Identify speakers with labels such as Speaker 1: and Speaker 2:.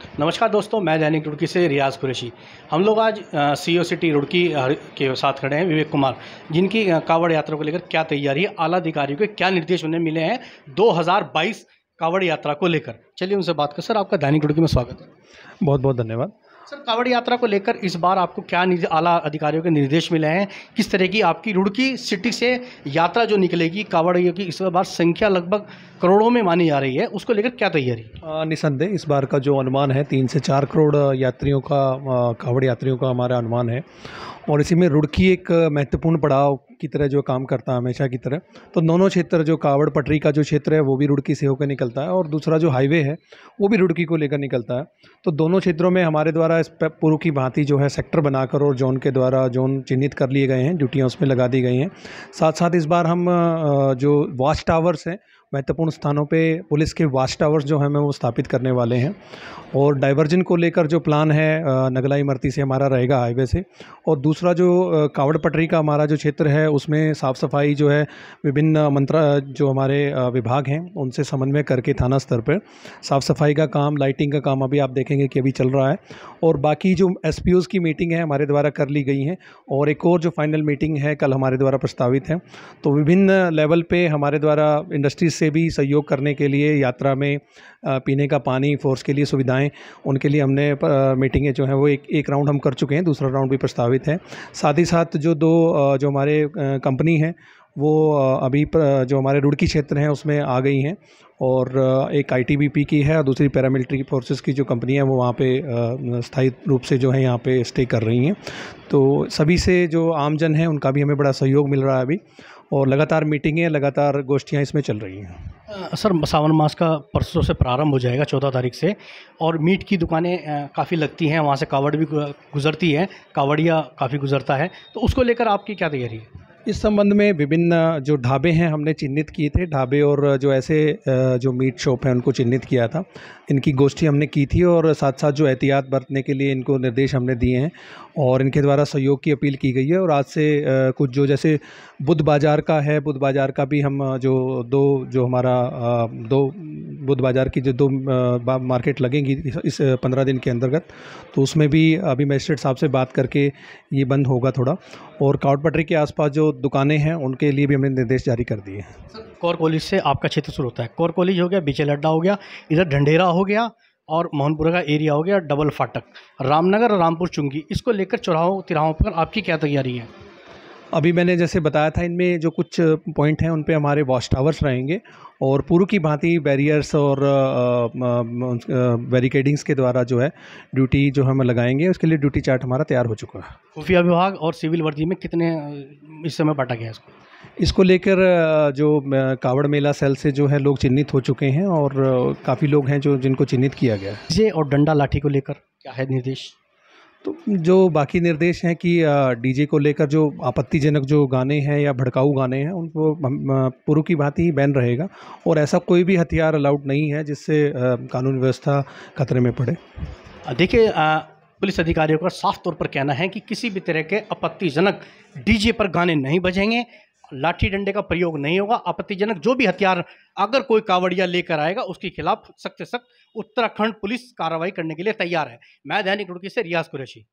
Speaker 1: नमस्कार दोस्तों, मैं दैनिक रुड़की से रियाज कुरैशी। हम लोग आज सी ओ सिटी रुड़की के साथ खड़े हैं विवेक कुमार, जिनकी कावड़ कांवड़ यात्रा को लेकर क्या तैयारी है, आला अधिकारियों के क्या निर्देश उन्हें मिले हैं 2022 कांवड़ यात्रा को लेकर। चलिए उनसे बात कर सर, आपका दैनिक रुड़की में स्वागत है।
Speaker 2: बहुत बहुत धन्यवाद।
Speaker 1: सर, कावड़ यात्रा को लेकर इस बार आपको क्या आला अधिकारियों के निर्देश मिले हैं? किस तरह की आपकी रुड़की सिटी से यात्रा जो निकलेगी कांवड़ियों की इस बार संख्या लगभग करोड़ों में मानी जा रही है, उसको लेकर क्या तैयारी?
Speaker 2: निसंदेह, इस बार का जो अनुमान है, तीन से चार करोड़ यात्रियों का कावड़ यात्रियों का हमारा अनुमान है। और इसी में रुड़की एक महत्वपूर्ण पड़ाव की तरह जो काम करता है हमेशा की तरह तो दोनों क्षेत्र, जो कावड़ पटरी का जो क्षेत्र है, वो भी रुड़की से होकर निकलता है और दूसरा जो हाईवे है, वो भी रुड़की को लेकर निकलता है। तो दोनों क्षेत्रों में हमारे द्वारा इस पूर्व की भांति जो है सेक्टर बनाकर और जोन के द्वारा जोन चिन्हित कर लिए गए हैं, ड्यूटियाँ उसमें लगा दी गई हैं। साथ साथ इस बार हम जो वॉच टावर्स हैं महत्वपूर्ण स्थानों पे पुलिस के वाच टावर्स जो हैं मैं वो स्थापित करने वाले हैं। और डाइवर्जन को लेकर जो प्लान है अ, नगला इमरती से हमारा रहेगा हाईवे से। और दूसरा जो कावड़ पटरी का हमारा जो क्षेत्र है उसमें साफ़ सफ़ाई जो है विभिन्न मंत्रा जो हमारे विभाग हैं उनसे समन्वय करके थाना स्तर पर साफ़ सफ़ाई का काम लाइटिंग का काम अभी आप देखेंगे कि अभी चल रहा है। और बाकी जो एस की मीटिंग है हमारे द्वारा कर ली गई हैं। और एक और जो फाइनल मीटिंग है कल हमारे द्वारा प्रस्तावित है। तो विभिन्न लेवल पर हमारे द्वारा इंडस्ट्रीज़ से भी सहयोग करने के लिए, यात्रा में पीने का पानी, फोर्स के लिए सुविधाएँ, उनके लिए हमने मीटिंगें जो हैं वो एक एक राउंड हम कर चुके हैं, दूसरा राउंड भी प्रस्तावित है। साथ ही साथ जो दो जो हमारे कंपनी हैं, वो अभी जो हमारे रुड़की क्षेत्र हैं, उसमें आ गई हैं और एक आईटीबीपी की है और दूसरी पैरामिलिट्री फोर्सेस की जो कंपनी है, वो वहाँ पे स्थायी रूप से जो है यहाँ पे स्टे कर रही हैं। तो सभी से जो आमजन है, उनका भी हमें बड़ा सहयोग मिल रहा है अभी और लगातार मीटिंगें लगातार गोष्ठियाँ इसमें चल रही हैं।
Speaker 1: सर सावन मास का परसों से प्रारंभ हो जाएगा चौदह तारीख से। और मीट की दुकानें काफ़ी लगती हैं वहाँ से कावड़ भी गुजरती है कावड़िया काफ़ी गुजरता है। तो उसको लेकर आपकी क्या तैयारी है?
Speaker 2: इस संबंध में विभिन्न जो ढाबे हैं हमने चिन्हित किए थे। ढाबे और जो ऐसे जो मीट शॉप हैं उनको चिन्हित किया था। इनकी गोष्ठी हमने की थी और साथ साथ जो एहतियात बरतने के लिए इनको निर्देश हमने दिए हैं और इनके द्वारा सहयोग की अपील की गई है और आज से कुछ जो जैसे बुध बाज़ार का है बुध बाज़ार का भी हम जो दो, जो हमारा दो बुध बाज़ार की जो दो मार्केट लगेंगी इस- पंद्रह दिन के अंतर्गत तो उसमें भी अभी मजिस्ट्रेट साहब से बात करके ये बंद होगा थोड़ा और काउट पटरी के आसपास जो दुकानें हैं, उनके लिए भी हमने निर्देश जारी कर दिए हैं।
Speaker 1: कोर कॉलेज से आपका क्षेत्र शुरू होता है। कौर कॉलेज हो गया, बीचे अड्डा हो गया, इधर ढंडेरा हो गया और मोहनपुरा का एरिया हो गया डबल फाटक। रामनगर और रामपुर, चुंगी, इसको लेकर चौराहों, तिराहों पर आपकी क्या तैयारी है?
Speaker 2: अभी मैंने जैसे बताया था इनमें जो कुछ पॉइंट हैं उन पे हमारे वॉच टावर्स रहेंगे और पूर्व की भांति बैरियर्स और बैरिकेडिंग्स के द्वारा जो है ड्यूटी जो हम लगाएँगे उसके लिए ड्यूटी चार्ट हमारा तैयार हो चुका है।
Speaker 1: खुफिया विभाग और सिविल वर्दी में कितने इस समय बांटा गया है इसको?
Speaker 2: इसको लेकर जो कावड़ मेला सेल से जो है लोग चिन्हित हो चुके हैं और काफ़ी लोग हैं जो जिनको चिन्हित किया गया है।
Speaker 1: और डंडा लाठी को लेकर क्या है निर्देश?
Speaker 2: तो जो बाकी निर्देश हैं कि डीजे को लेकर जो आपत्तिजनक जो गाने हैं या भड़काऊ गाने हैं, उनको पूर्व की भांति ही बैन रहेगा और ऐसा कोई भी हथियार अलाउड नहीं है जिससे कानून व्यवस्था खतरे में पड़े।
Speaker 1: देखिए पुलिस अधिकारियों का साफ़ तौर पर कहना है कि किसी भी तरह के आपत्तिजनक डीजे पर गाने नहीं बजेंगे। लाठी डंडे का प्रयोग नहीं होगा, आपत्तिजनक जो भी हथियार अगर कोई कावड़िया लेकर आएगा, उसके खिलाफ सख्त से सख्त उत्तराखंड पुलिस कार्रवाई करने के लिए तैयार है। मैं दैनिक रुड़की से रियाज कुरैशी।